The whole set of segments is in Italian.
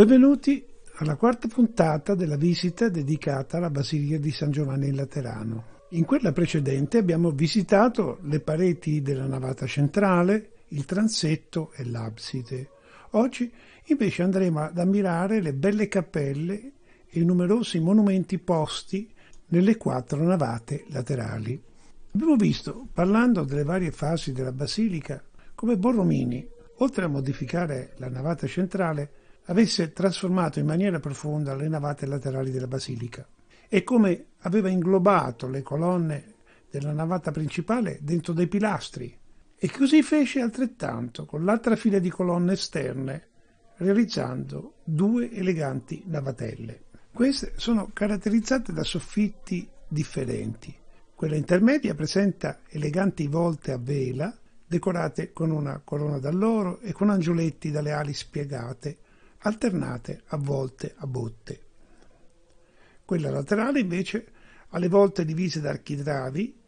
Benvenuti alla quarta puntata della visita dedicata alla Basilica di San Giovanni in Laterano. In quella precedente abbiamo visitato le pareti della navata centrale, il transetto e l'abside. Oggi invece andremo ad ammirare le belle cappelle e i numerosi monumenti posti nelle quattro navate laterali. Abbiamo visto, parlando delle varie fasi della basilica, come Borromini, oltre a modificare la navata centrale, avesse trasformato in maniera profonda le navate laterali della basilica e come aveva inglobato le colonne della navata principale dentro dei pilastri e così fece altrettanto con l'altra fila di colonne esterne realizzando due eleganti navatelle. Queste sono caratterizzate da soffitti differenti. Quella intermedia presenta eleganti volte a vela decorate con una corona d'alloro e con angioletti dalle ali spiegate alternate a volte a botte. Quella laterale invece ha le volte divise da architravi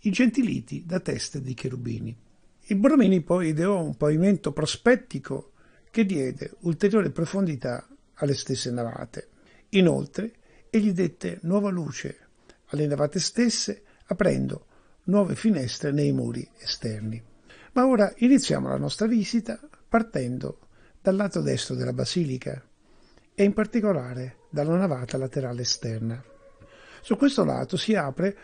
ingentiliti da teste di cherubini. Il Borromini poi ideò un pavimento prospettico che diede ulteriore profondità alle stesse navate. Inoltre, egli dette nuova luce alle navate stesse, aprendo nuove finestre nei muri esterni. Ma ora iniziamo la nostra visita partendo dal lato destro della basilica e in particolare dalla navata laterale esterna. Su questo lato si apre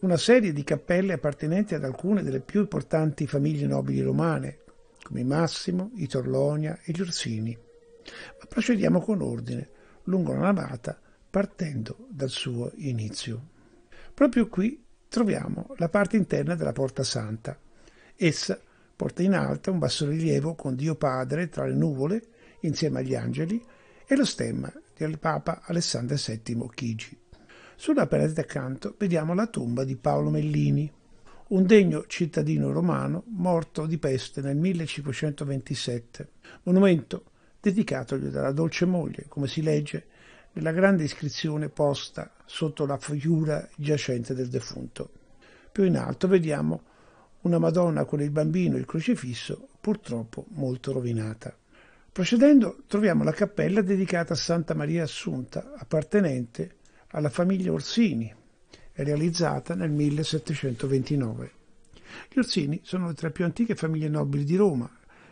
una serie di cappelle appartenenti ad alcune delle più importanti famiglie nobili romane, come i Massimo, i Torlonia e gli Orsini. Ma procediamo con ordine, lungo la navata, partendo dal suo inizio. Proprio qui troviamo la parte interna della Porta Santa. Essa porta in alto un bassorilievo con Dio Padre tra le nuvole, insieme agli angeli, e lo stemma del Papa Alessandro VII Chigi. Sulla parete accanto vediamo la tomba di Paolo Mellini, un degno cittadino romano morto di peste nel 1527, monumento dedicatogli dalla dolce moglie, come si legge nella grande iscrizione posta sotto la figura giacente del defunto. Più in alto vediamo una Madonna con il bambino e il crocifisso, purtroppo molto rovinata. Procedendo troviamo la cappella dedicata a Santa Maria Assunta, appartenente alla famiglia Orsini realizzata nel 1729. Gli Orsini sono le tre più antiche famiglie nobili di Roma,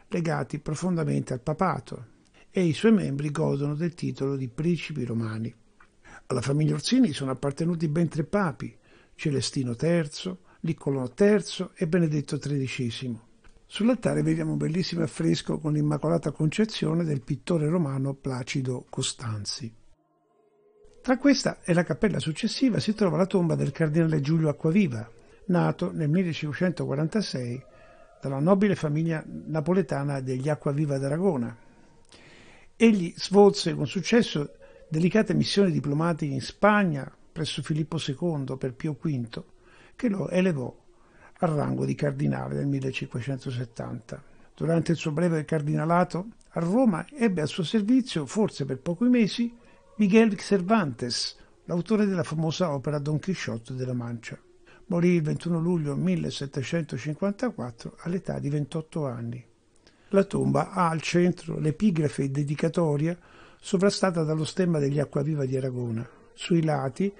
legati profondamente al papato, e i suoi membri godono del titolo di principi romani. Alla famiglia Orsini sono appartenuti ben tre papi, Celestino III, Niccolò III e Benedetto XIII. Sull'altare vediamo un bellissimo affresco con l'Immacolata Concezione del pittore romano Placido Costanzi. Tra questa e la cappella successiva si trova la tomba del cardinale Giulio Acquaviva, nato nel 1546 dalla nobile famiglia napoletana degli Acquaviva d'Aragona. Egli svolse con successo delicate missioni diplomatiche in Spagna presso Filippo II per Pio V che lo elevò al rango di cardinale nel 1570. Durante il suo breve cardinalato a Roma ebbe al suo servizio, forse per pochi mesi, Miguel Cervantes, l'autore della famosa opera Don Chisciotte della Mancia. Morì il 21 luglio 1754 all'età di 28 anni. La tomba ha al centro l'epigrafe dedicatoria sovrastata dallo stemma degli Acquaviva di Aragona. Sui lati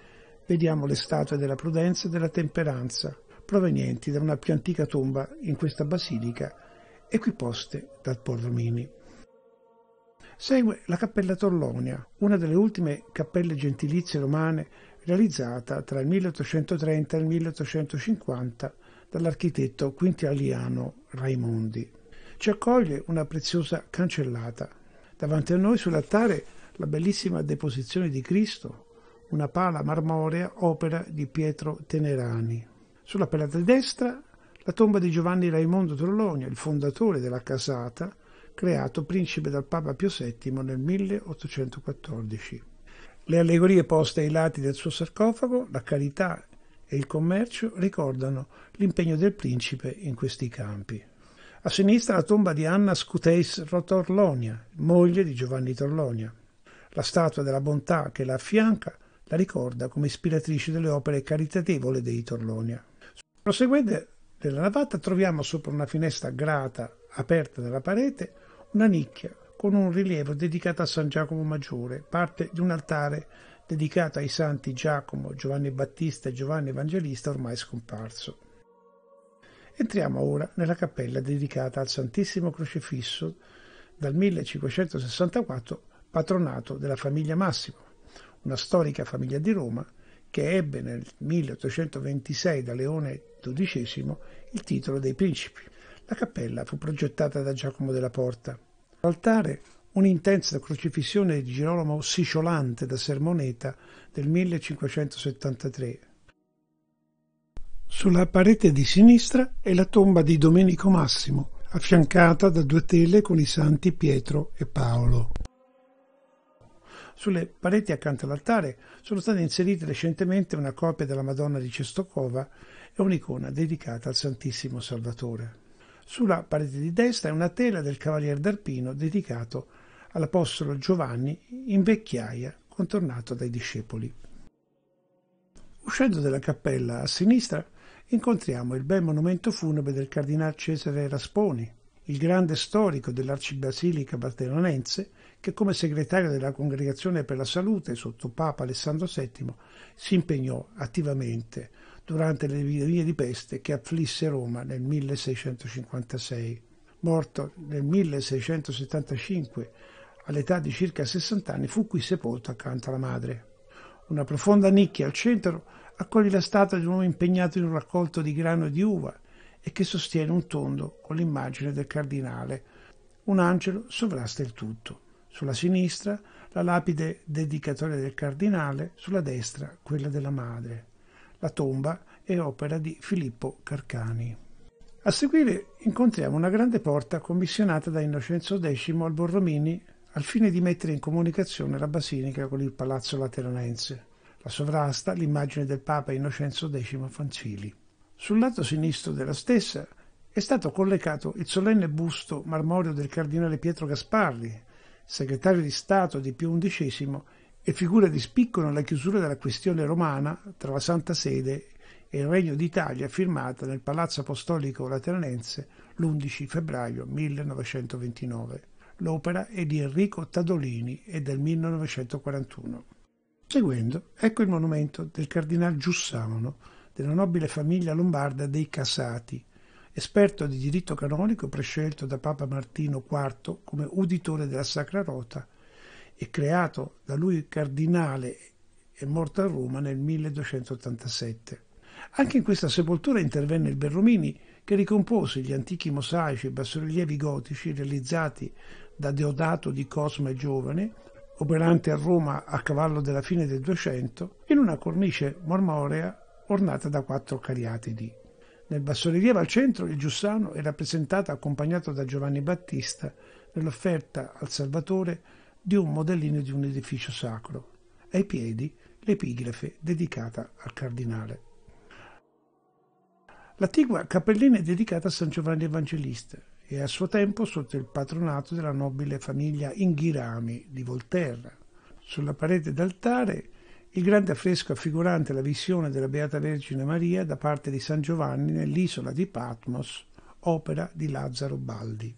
vediamo le statue della prudenza e della temperanza, provenienti da una più antica tomba in questa basilica, equiposte dal Porromini. Segue la Cappella Torlonia, una delle ultime cappelle gentilizie romane realizzata tra il 1830 e il 1850 dall'architetto quintiliano Raimondi. Ci accoglie una preziosa cancellata. Davanti a noi sull'altare la bellissima deposizione di Cristo, una pala marmorea opera di Pietro Tenerani. Sulla pelata destra la tomba di Giovanni Raimondo Torlonia, il fondatore della casata, creato principe dal Papa Pio VII nel 1814. Le allegorie poste ai lati del suo sarcofago, la carità e il commercio ricordano l'impegno del principe in questi campi. A sinistra la tomba di Anna Scuteis Torlonia, moglie di Giovanni Torlonia. La statua della bontà che la affianca la ricorda come ispiratrice delle opere caritatevole dei Torlonia. Proseguendo nella navata troviamo sopra una finestra grata aperta nella parete una nicchia con un rilievo dedicato a San Giacomo Maggiore, parte di un altare dedicato ai santi Giacomo, Giovanni Battista e Giovanni Evangelista ormai scomparso. Entriamo ora nella cappella dedicata al Santissimo Crocefisso dal 1564, patronato della famiglia Massimo, una storica famiglia di Roma che ebbe nel 1826 da Leone XII il titolo dei principi. La cappella fu progettata da Giacomo della Porta. L'altare, un'intensa crocifissione di Girolamo Siciolante da Sermoneta del 1573. Sulla parete di sinistra è la tomba di Domenico Massimo, affiancata da due tele con i santi Pietro e Paolo. Sulle pareti accanto all'altare sono state inserite recentemente una copia della Madonna di Cestocova e un'icona dedicata al Santissimo Salvatore. Sulla parete di destra è una tela del Cavalier d'Arpino dedicato all'Apostolo Giovanni in vecchiaia, contornato dai discepoli. Uscendo dalla cappella a sinistra incontriamo il bel monumento funebre del Cardinal Cesare Rasponi, il grande storico dell'Arcibasilica Bartellonense che come segretario della Congregazione per la Salute sotto Papa Alessandro VII si impegnò attivamente durante le epidemie di peste che afflisse Roma nel 1656. Morto nel 1675 all'età di circa 60 anni, fu qui sepolto accanto alla madre. Una profonda nicchia al centro accoglie la statua di un uomo impegnato in un raccolto di grano e di uva e che sostiene un tondo con l'immagine del cardinale. Un angelo sovrasta il tutto. Sulla sinistra la lapide dedicatoria del cardinale, sulla destra quella della madre. La tomba è opera di Filippo Carcani. A seguire incontriamo una grande porta commissionata da Innocenzo X al Borromini al fine di mettere in comunicazione la basilica con il palazzo lateranense. La sovrasta l'immagine del Papa Innocenzo X Fancili. Sul lato sinistro della stessa è stato collocato il solenne busto marmoreo del cardinale Pietro Gasparri, segretario di Stato di Pio XI e figura di spicco nella chiusura della questione romana tra la Santa Sede e il Regno d'Italia firmata nel Palazzo Apostolico Lateranense l'11 febbraio 1929. L'opera è di Enrico Tadolini e del 1941. Seguendo, ecco il monumento del cardinal Giussano, della nobile famiglia lombarda dei Casati, esperto di diritto canonico prescelto da Papa Martino IV come uditore della Sacra Rota e creato da lui cardinale e morto a Roma nel 1287. Anche in questa sepoltura intervenne il Berromini che ricompose gli antichi mosaici e bassorilievi gotici realizzati da Deodato di Cosma Giovane, operante a Roma a cavallo della fine del Duecento, in una cornice marmorea ornata da quattro cariatidi. Nel bassorilievo al centro il Giussano è rappresentato accompagnato da Giovanni Battista nell'offerta al Salvatore di un modellino di un edificio sacro. Ai piedi l'epigrafe dedicata al cardinale. L'attigua cappellina è dedicata a San Giovanni Evangelista e a suo tempo sotto il patronato della nobile famiglia Inghirami di Volterra. Sulla parete d'altare il grande affresco affigurante la visione della Beata Vergine Maria da parte di San Giovanni nell'isola di Patmos, opera di Lazzaro Baldi.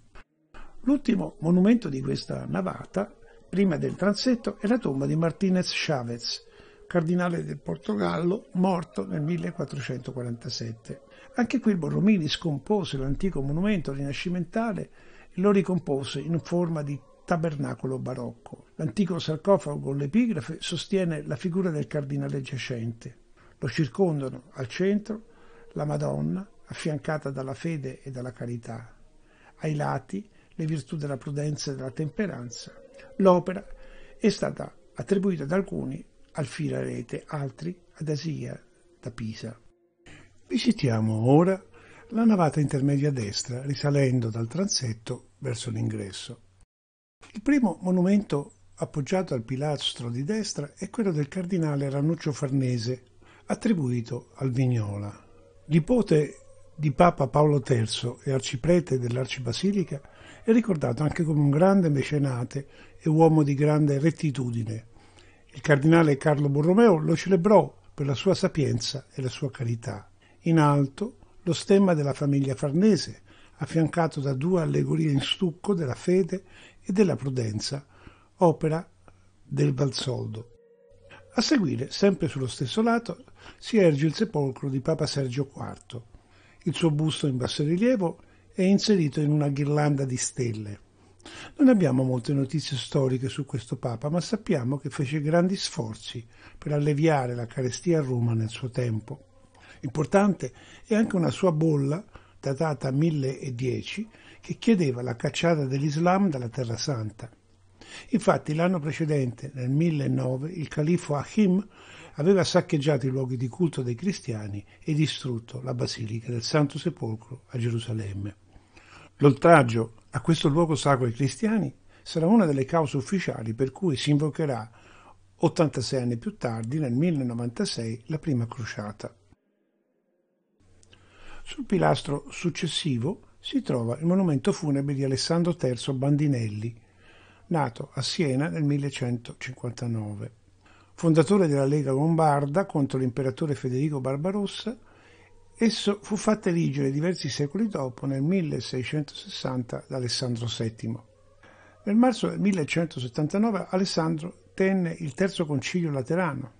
L'ultimo monumento di questa navata, prima del transetto, è la tomba di Martinez Chavez, cardinale del Portogallo, morto nel 1447. Anche qui Borromini scompose l'antico monumento rinascimentale e lo ricompose in forma di tabernacolo barocco. L'antico sarcofago con l'epigrafe sostiene la figura del cardinale giacente. Lo circondano al centro la Madonna, affiancata dalla fede e dalla carità. Ai lati le virtù della prudenza e della temperanza. L'opera è stata attribuita da alcuni al Filarete, altri ad Asia da Pisa. Visitiamo ora la navata intermedia a destra, risalendo dal transetto verso l'ingresso. Il primo monumento appoggiato al pilastro di destra è quello del cardinale Ranuccio Farnese, attribuito al Vignola. Nipote di Papa Paolo III e arciprete dell'Arcibasilica, è ricordato anche come un grande mecenate e uomo di grande rettitudine. Il cardinale Carlo Borromeo lo celebrò per la sua sapienza e la sua carità. In alto lo stemma della famiglia Farnese, affiancato da due allegorie in stucco della fede e della prudenza, opera del Valsoldo. A seguire, sempre sullo stesso lato, si erge il sepolcro di Papa Sergio IV. Il suo busto in bassorilievo è inserito in una ghirlanda di stelle. Non abbiamo molte notizie storiche su questo Papa, ma sappiamo che fece grandi sforzi per alleviare la carestia a Roma nel suo tempo. Importante è anche una sua bolla, datata 1010, che chiedeva la cacciata dell'Islam dalla Terra Santa. Infatti l'anno precedente, nel 1009, il califfo Achim aveva saccheggiato i luoghi di culto dei cristiani e distrutto la basilica del Santo Sepolcro a Gerusalemme. L'oltraggio a questo luogo sacro ai cristiani sarà una delle cause ufficiali per cui si invocherà 86 anni più tardi, nel 1096, la prima crociata. Sul pilastro successivo si trova il monumento funebre di Alessandro III Bandinelli, nato a Siena nel 1159. Fondatore della Lega Lombarda contro l'imperatore Federico Barbarossa, esso fu fatto erigere diversi secoli dopo, nel 1660, da Alessandro VII. Nel marzo del 1179 Alessandro tenne il terzo concilio laterano,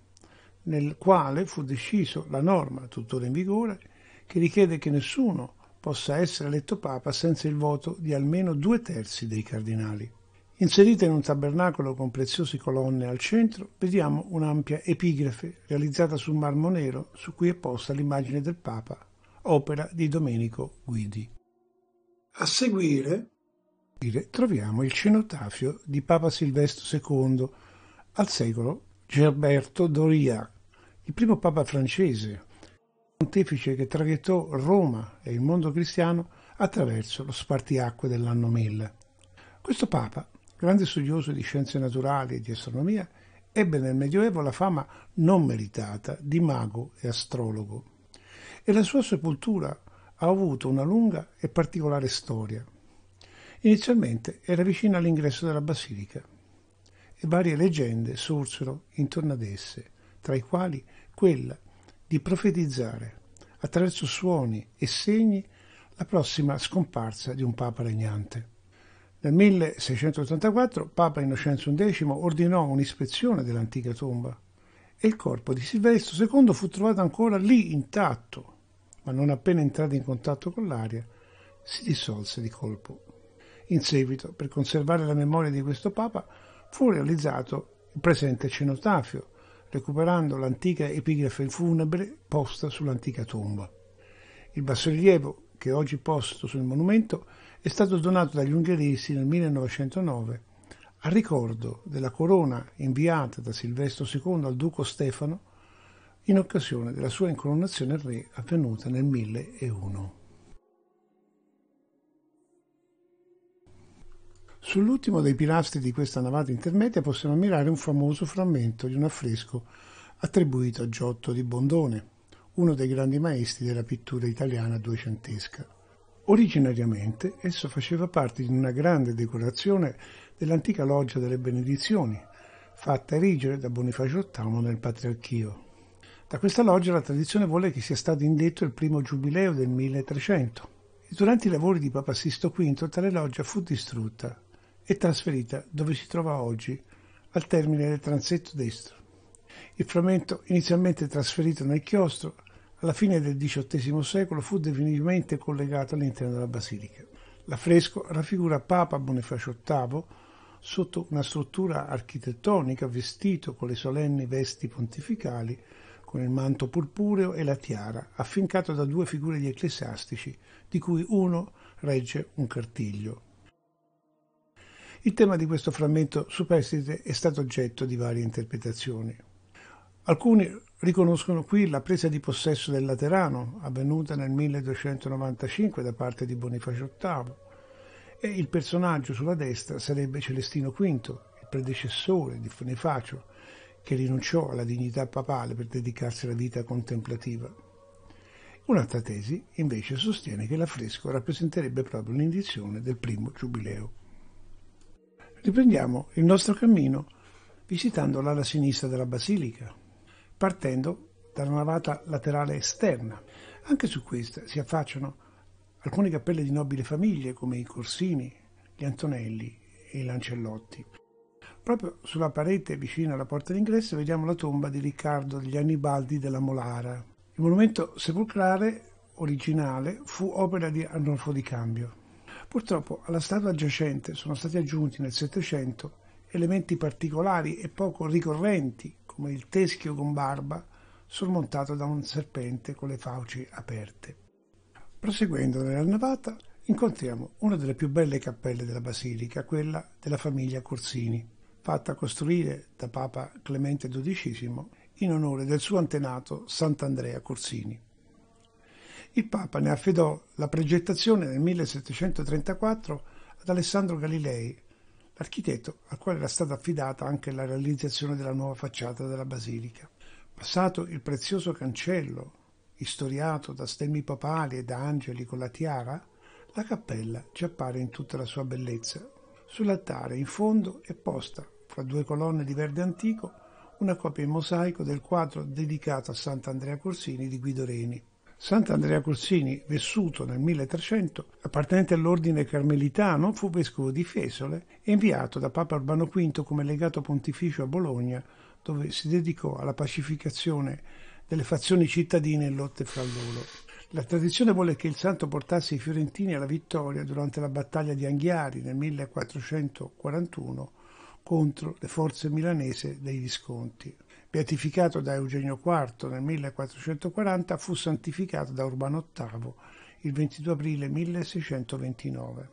nel quale fu deciso la norma, tuttora in vigore, che richiede che nessuno possa essere eletto papa senza il voto di almeno due terzi dei cardinali. Inserita in un tabernacolo con preziose colonne al centro, vediamo un'ampia epigrafe realizzata su marmo nero su cui è posta l'immagine del Papa, opera di Domenico Guidi. A seguire troviamo il cenotafio di Papa Silvestro II al secolo Gerberto Doria, il primo Papa francese, pontefice che traghettò Roma e il mondo cristiano attraverso lo spartiacque dell'anno 1000. Questo Papa grande studioso di scienze naturali e di astronomia, ebbe nel Medioevo la fama non meritata di mago e astrologo. E la sua sepoltura ha avuto una lunga e particolare storia. Inizialmente era vicina all'ingresso della basilica e varie leggende sorsero intorno ad esse, tra i quali quella di profetizzare attraverso suoni e segni la prossima scomparsa di un papa regnante. Nel 1684 Papa Innocenzo X ordinò un'ispezione dell'antica tomba e il corpo di Silvestro II fu trovato ancora lì intatto, ma non appena entrato in contatto con l'aria si dissolse di colpo. In seguito, per conservare la memoria di questo Papa, fu realizzato il presente cenotafio, recuperando l'antica epigrafe funebre posta sull'antica tomba. Il bassorilievo, che oggi posto sul monumento, è stato donato dagli ungheresi nel 1909 a ricordo della corona inviata da Silvestro II al duco Stefano in occasione della sua incoronazione al re avvenuta nel 1001. Sull'ultimo dei pilastri di questa navata intermedia possiamo ammirare un famoso frammento di un affresco attribuito a Giotto di Bondone, uno dei grandi maestri della pittura italiana duecentesca. Originariamente esso faceva parte di una grande decorazione dell'antica loggia delle benedizioni, fatta erigere da Bonifacio VIII nel Patriarchio. Da questa loggia la tradizione vuole che sia stato indetto il primo giubileo del 1300 e durante i lavori di Papa Sisto V tale loggia fu distrutta e trasferita dove si trova oggi, al termine del transetto destro. Il frammento, inizialmente trasferito nel chiostro, alla fine del XVIII secolo fu definitivamente collegato all'interno della basilica. L'affresco raffigura Papa Bonifacio VIII sotto una struttura architettonica vestito con le solenni vesti pontificali, con il manto purpureo e la tiara, affiancato da due figure di ecclesiastici, di cui uno regge un cartiglio. Il tema di questo frammento superstite è stato oggetto di varie interpretazioni. Alcuni riconoscono qui la presa di possesso del Laterano, avvenuta nel 1295 da parte di Bonifacio VIII, e il personaggio sulla destra sarebbe Celestino V, il predecessore di Bonifacio, che rinunciò alla dignità papale per dedicarsi alla vita contemplativa. Un'altra tesi invece sostiene che l'affresco rappresenterebbe proprio l'indizione del primo giubileo. Riprendiamo il nostro cammino visitando l'ala sinistra della basilica, partendo dalla navata laterale esterna. Anche su questa si affacciano alcune cappelle di nobili famiglie come i Corsini, gli Antonelli e i Lancellotti. Proprio sulla parete vicino alla porta d'ingresso vediamo la tomba di Riccardo degli Annibaldi della Molara. Il monumento sepolcrale originale fu opera di Arnolfo di Cambio. Purtroppo alla statua giacente sono stati aggiunti nel Settecento elementi particolari e poco ricorrenti, come il teschio con barba, sormontato da un serpente con le fauci aperte. Proseguendo nella navata, incontriamo una delle più belle cappelle della basilica, quella della famiglia Corsini fatta costruire da Papa Clemente XII in onore del suo antenato Sant'Andrea Corsini. Il Papa ne affidò la progettazione nel 1734 ad Alessandro Galilei, l'architetto al quale era stata affidata anche la realizzazione della nuova facciata della basilica. Passato il prezioso cancello, istoriato da stemmi papali e da angeli con la tiara, la cappella ci appare in tutta la sua bellezza. Sull'altare in fondo è posta fra due colonne di verde antico, una copia in mosaico del quadro dedicato a Sant'Andrea Corsini di Guido Reni. Sant'Andrea Corsini, vissuto nel 1300, appartenente all'ordine carmelitano, fu vescovo di Fesole e inviato da Papa Urbano V come legato pontificio a Bologna, dove si dedicò alla pacificazione delle fazioni cittadine in lotte fra loro. La tradizione vuole che il santo portasse i fiorentini alla vittoria durante la battaglia di Anghiari nel 1441 contro le forze milanesi dei Visconti. Beatificato da Eugenio IV nel 1440, fu santificato da Urbano VIII il 22 aprile 1629.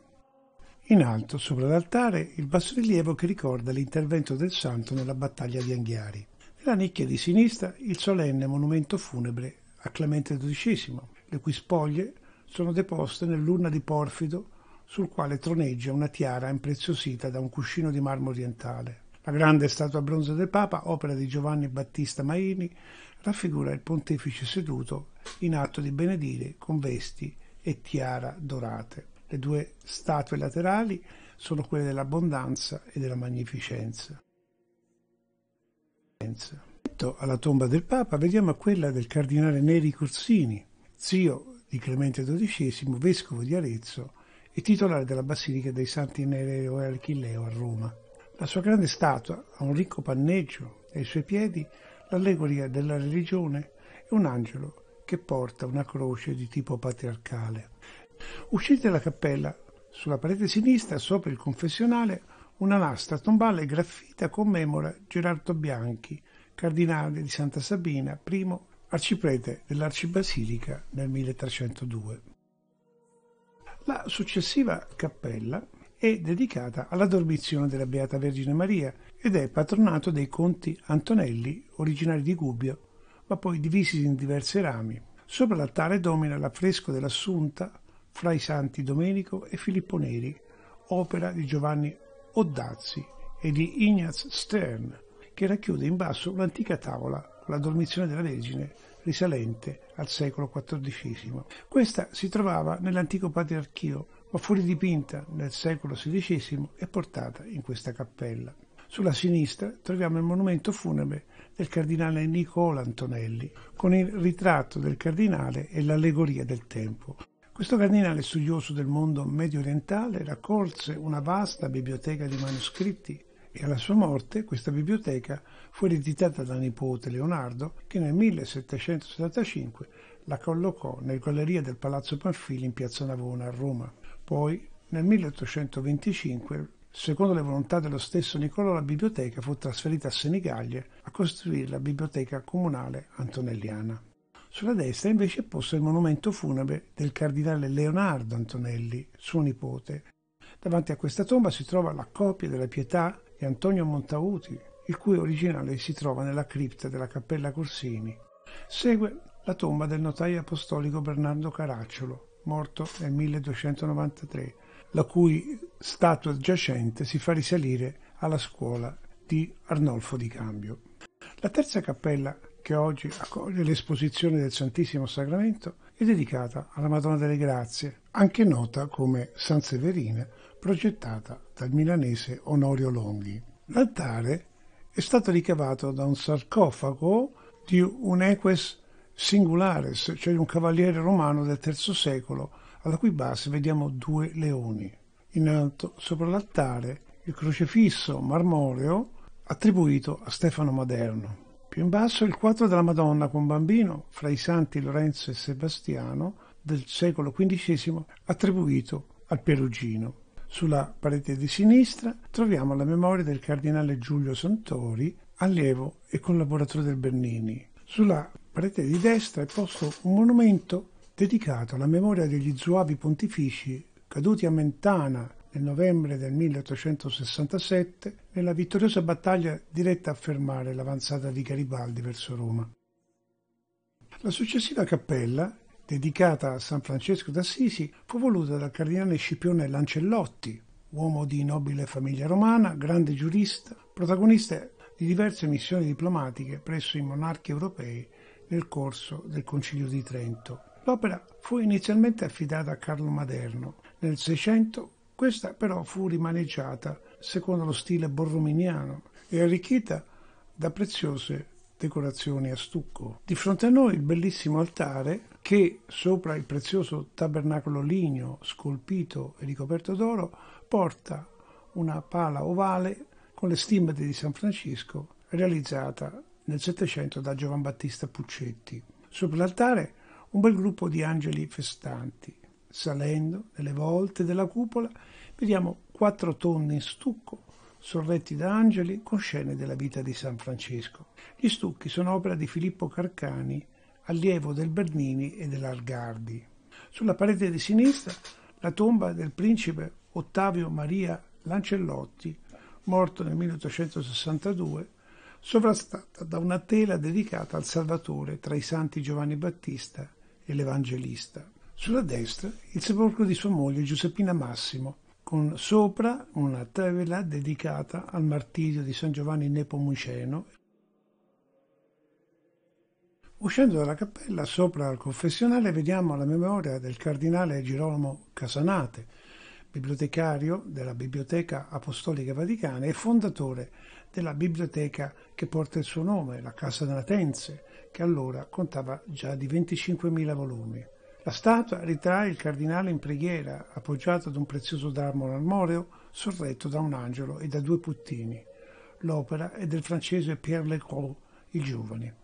In alto, sopra l'altare, il bassorilievo che ricorda l'intervento del santo nella battaglia di Anghiari. Nella nicchia di sinistra il solenne monumento funebre a Clemente XII, le cui spoglie sono deposte nell'urna di Porfido sul quale troneggia una tiara impreziosita da un cuscino di marmo orientale. La grande statua bronzo del Papa, opera di Giovanni Battista Maini, raffigura il pontefice seduto in atto di benedire con vesti e tiara dorate. Le due statue laterali sono quelle dell'abbondanza e della magnificenza. Alla tomba del Papa vediamo quella del cardinale Neri Corsini, zio di Clemente XII, vescovo di Arezzo e titolare della Basilica dei Santi Nereo e Achilleo a Roma. La sua grande statua ha un ricco panneggio e ai suoi piedi l'allegoria della religione e un angelo che porta una croce di tipo patriarcale. Usciti dalla cappella, sulla parete sinistra, sopra il confessionale, una lastra tombale graffita commemora Gerardo Bianchi, cardinale di Santa Sabina, primo arciprete dell'arcibasilica nel 1302. La successiva cappella è dedicata alla dormizione della Beata Vergine Maria ed è patronato dei conti Antonelli, originari di Gubbio, ma poi divisi in diversi rami. Sopra l'altare domina l'affresco dell'Assunta fra i santi Domenico e Filippo Neri, opera di Giovanni Oddazzi e di Ignaz Stern, che racchiude in basso un'antica tavola con la dormizione della Vergine risalente al secolo XIV. Questa si trovava nell'antico patriarchio, ma fu ridipinta nel secolo XVI e portata in questa cappella. Sulla sinistra troviamo il monumento funebre del cardinale Nicola Antonelli, con il ritratto del cardinale e l'allegoria del tempo. Questo cardinale studioso del mondo medio orientale raccolse una vasta biblioteca di manoscritti e alla sua morte questa biblioteca fu ereditata da nipote Leonardo che nel 1775 la collocò nel galleria del Palazzo Panfili in piazza Navona a Roma. Poi nel 1825 Secondo le volontà dello stesso Niccolò, la biblioteca fu trasferita a Senigallia a costruire la biblioteca comunale antonelliana. Sulla destra invece è posto il monumento funebre del cardinale Leonardo Antonelli, suo nipote. Davanti a questa tomba si trova la copia della pietà e Antonio Montauti, il cui originale si trova nella cripta della Cappella Corsini. Segue la tomba del notaio apostolico Bernardo Caracciolo, morto nel 1293, la cui statua giacente si fa risalire alla scuola di Arnolfo di Cambio. La terza cappella che oggi accoglie l'esposizione del Santissimo Sacramento è dedicata alla Madonna delle Grazie, anche nota come San Severina, progettata dal milanese Onorio Longhi. L'altare è stato ricavato da un sarcofago di un eques singulares, cioè un cavaliere romano del III secolo, alla cui base vediamo due leoni. In alto, sopra l'altare, il crocefisso marmoreo attribuito a Stefano Maderno. Più in basso il quadro della Madonna con bambino fra i santi Lorenzo e Sebastiano del secolo XV attribuito al Perugino. Sulla parete di sinistra troviamo la memoria del cardinale Giulio Santori, allievo e collaboratore del Bernini. Sulla parete di destra è posto un monumento dedicato alla memoria degli zuavi pontifici caduti a Mentana nel novembre del 1867 nella vittoriosa battaglia diretta a fermare l'avanzata di Garibaldi verso Roma. La successiva cappella, dedicata a San Francesco d'Assisi, fu voluta dal cardinale Scipione Lancellotti, uomo di nobile famiglia romana, grande giurista, protagonista di diverse missioni diplomatiche presso i monarchi europei nel corso del Concilio di Trento. L'opera fu inizialmente affidata a Carlo Maderno. Nel 600 questa però fu rimaneggiata secondo lo stile borrominiano e arricchita da preziose decorazioni a stucco. Di fronte a noi il bellissimo altare che sopra il prezioso tabernacolo ligneo scolpito e ricoperto d'oro porta una pala ovale con le stimmate di San Francisco realizzata nel Settecento da Giovan Battista Puccetti. Sopra l'altare un bel gruppo di angeli festanti. Salendo nelle volte della cupola vediamo quattro tonne in stucco sorretti da angeli con scene della vita di San Francesco. Gli stucchi sono opera di Filippo Carcani, allievo del Bernini e dell'Algardi. Sulla parete di sinistra la tomba del principe Ottavio Maria Lancellotti, morto nel 1862, sovrastata da una tela dedicata al Salvatore tra i santi Giovanni Battista e l'Evangelista. Sulla destra il sepolcro di sua moglie Giuseppina Massimo, con sopra una tela dedicata al martirio di San Giovanni Nepomuceno. Uscendo dalla cappella, sopra al confessionale, vediamo la memoria del cardinale Girolamo Casanate, bibliotecario della Biblioteca Apostolica Vaticana e fondatore della biblioteca che porta il suo nome, la Casa Natense, che allora contava già di 25.000 volumi. La statua ritrae il cardinale in preghiera, appoggiato ad un prezioso darmo marmoreo, sorretto da un angelo e da due puttini. L'opera è del francese Pierre Lecroux, il giovane.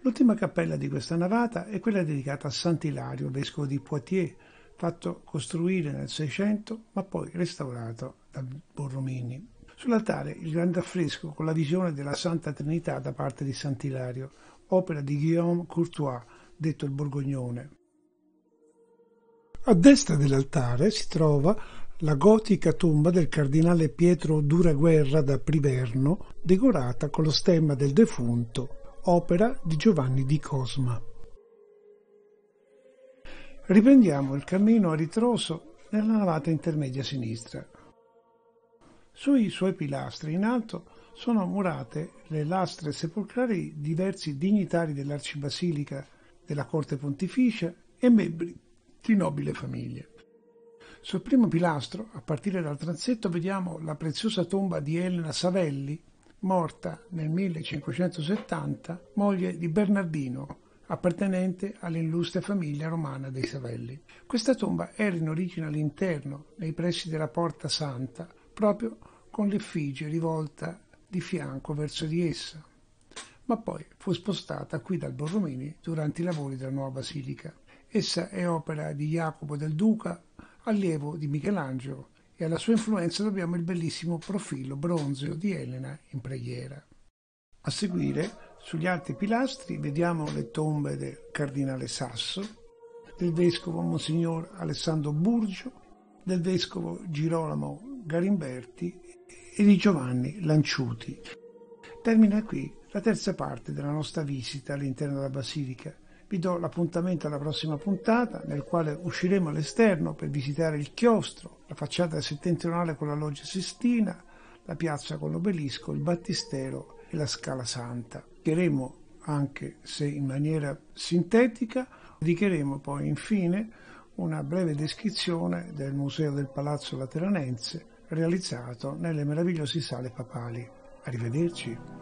L'ultima cappella di questa navata è quella dedicata a Sant'Ilario, vescovo di Poitiers, fatto costruire nel Seicento, ma poi restaurato da Borromini. Sull'altare il grande affresco con la visione della Santa Trinità da parte di Sant'Ilario, opera di Guillaume Courtois, detto il Borgognone. A destra dell'altare si trova la gotica tomba del cardinale Pietro Duraguerra da Priverno, decorata con lo stemma del defunto, opera di Giovanni di Cosma. Riprendiamo il cammino a ritroso nella navata intermedia sinistra. Sui suoi pilastri in alto sono murate le lastre sepolcrali di diversi dignitari dell'arcibasilica della corte pontificia e membri di nobile famiglia. Sul primo pilastro, a partire dal transetto, vediamo la preziosa tomba di Elena Savelli, morta nel 1570, moglie di Bernardino, appartenente all'illustre famiglia romana dei Savelli. Questa tomba era in origine all'interno, nei pressi della Porta Santa, proprio con l'effigie rivolta di fianco verso di essa, ma poi fu spostata qui dal Borromini durante i lavori della nuova basilica. Essa è opera di Jacopo del Duca, allievo di Michelangelo, e alla sua influenza dobbiamo il bellissimo profilo bronzeo di Elena in preghiera. A seguire, sugli altri pilastri, vediamo le tombe del cardinale Sasso, del vescovo Monsignor Alessandro Burgio, del vescovo Girolamo Garimberti e di Giovanni Lanciuti. Termina qui la terza parte della nostra visita all'interno della Basilica vi do l'appuntamento alla prossima puntata nel quale usciremo all'esterno per visitare il chiostro, la facciata settentrionale con la loggia Sistina, la piazza con l'obelisco, il battistero e la Scala Santa. Chiederemo anche se in maniera sintetica, dedicheremo poi infine una breve descrizione del Museo del Palazzo Lateranense realizzato nelle meravigliose sale papali. Arrivederci.